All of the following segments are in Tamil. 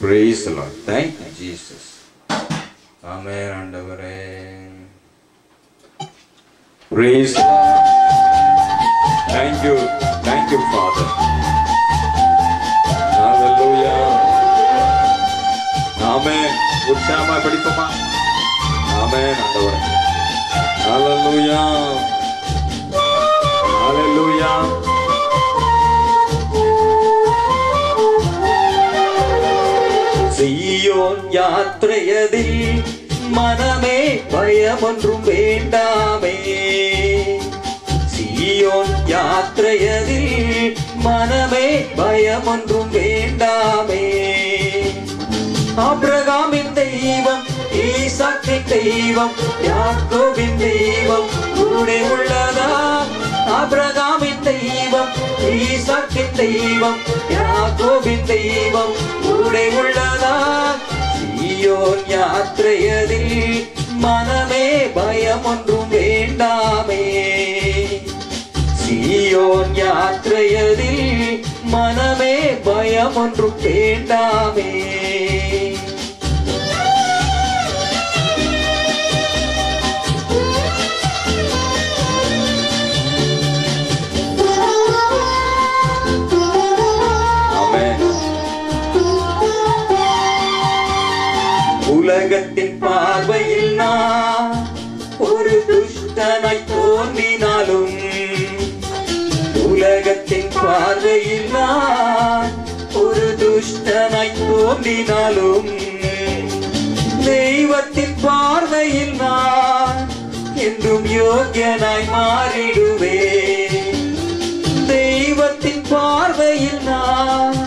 Praise Lord thank you Jesus ஆமே ஆண்டவரே praise thank you thank you father hallelujah ஆமே உற்சாகமா படிப்போமா ஆமே ஆண்டவரே ஹalleluya யாத்திரையதில் மனமே பயமொன்றும் வேண்டாமே. சீயோன் யாத்திரையதில் மனமே பயமொன்றும் வேண்டாமே. ஆபிரகாமின் தெய்வம் ஈசாக்கின் தெய்வம் யாக்கோவின் தெய்வம் கூட உள்ளதா? ஆபிரகாமின் தெய்வம் ஈசாக்கின் தெய்வம் ஒன்றும் வேண்டாமே உலகத்தின் பார்வையில் நான் ஒரு துஷ்டனாய் தோன்றினாலும் உலகத்தின் பார்வையில் நான் துஷ்டனாய் தோன்றினாலும் தெய்வத்தின் பார்வையில் நான் என்றும் யோக்கியனாய் மாறிடுவேன். தெய்வத்தின் பார்வையில் நான்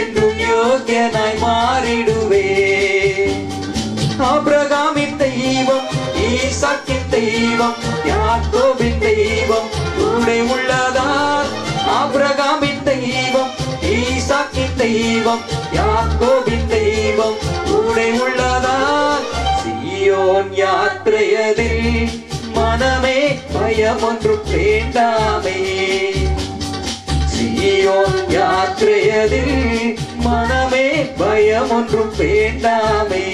என்றும் யோக்கியனாய் மாறிடுவேன். ஆபிரகாமின் தெய்வம் ஈசாக்கின் தெய்வம் யாக்கோவின் தெய்வம் கூட உள்ளதால் ஆபிரகாமின் தெய்வம் ஈசாக்கின் தெய்வம் யாக்கோவின் தெய்வம் கூட உள்ளதால் சியோன் யாத்திரையதில் மனமே பயம் ஒன்றும் வேண்டாமே. சியோன் யாத்திரையதில் மனமே பயம் ஒன்றும் வேண்டாமே.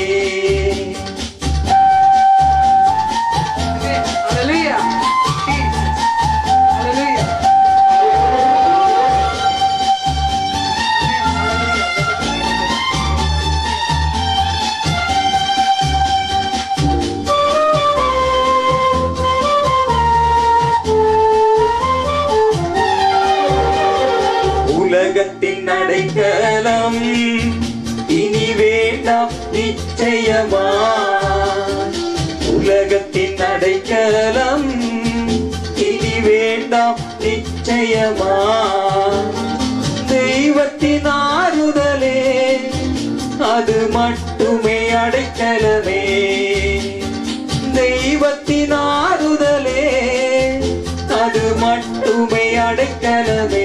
உலகத்தின் அடைக்கலம் இனி வேண்டாம் நிச்சயமா. உலகத்தின் அடைக்கலம் இனி வேண்டாம் நிச்சயமா. தெய்வத்தின் ஆறுதலே அது மட்டுமே அடைக்கலமே. தெய்வத்தின் ஆறுதலே அது மட்டுமே அடைக்கலமே.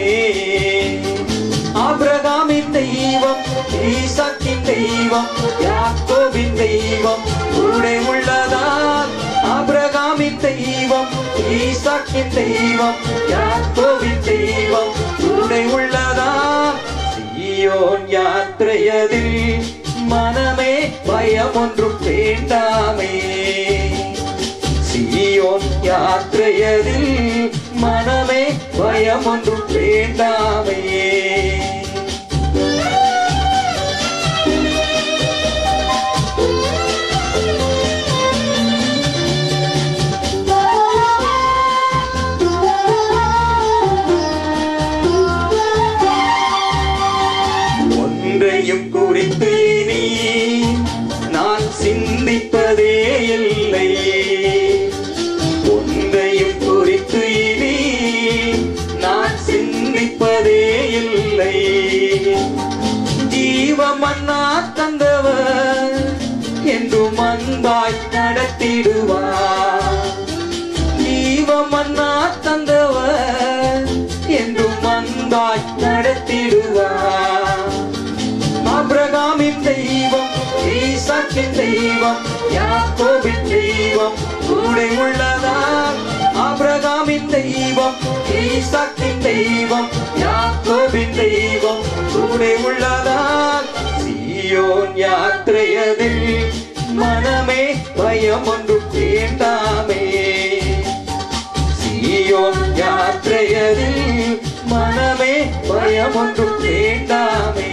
தெய்வம் யாக்கோவின் தெய்வம். கூட உள்ளதால் ஆபிரகாமின் தெய்வம் ஈசாக்கின் தெய்வம் யாக்கோவின் தெய்வம். கூட உள்ளதால் சீயோன் யாத்திரையதில் மனமே பயம் ஒன்றும் வேண்டாமே. சீயோன் யாத்திரையதில் மனமே பயம் ஒன்றும் வேண்டாமே. இல்லை ஜீவ மன்னா தந்தவர் என்றும் அன்பாய் நடத்திடுவார். ஜீவ மன்னா தந்தவர் என்றும் அன்பாய் நடத்திடுவார். அப்ரகாமின் தெய்வம் ஈசாக்கின் தெய்வம் யாக்கோபின் தெய்வம் கூட உள்ளதால் அப்ரகாமின் தெய்வம் ஈசாக்கின் தெய்வம் யா பின் தெய்வம் கூட உள்ளதால் சீயோன் சீயோன் யாத்திரையதில் மனமே பயம் ஒன்று வேண்டாமே. சீயோன் யாத்திரையதில் மனமே பயம் ஒன்று வேண்டாமே.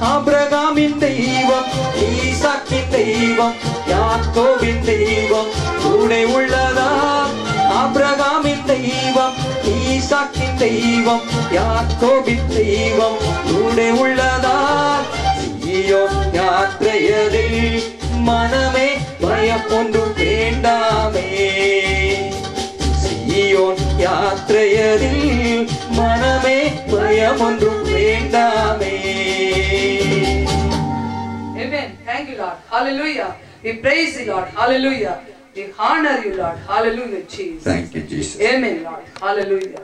ஆபிரகாமின் தெய்வம் ஈசாக்கின் தெய்வம் யாக்கோவின் தெய்வம் கூட உள்ளதா தெய்வம் யாக்கோவின் தெய்வம் கூட உள்ளதா சீயோ யாத்திரையதில் மனமே பயம் ஒன்று வேண்டாமே சீயோன் யாத்திரையதில் மனமே பயம் ஒன்றும் வேண்டாமே Amen. Thank you, Lord. Hallelujah. We praise you, Lord. Hallelujah. We honor you, Lord. Hallelujah, Jesus. Thank you, Jesus. Amen, Lord. Hallelujah.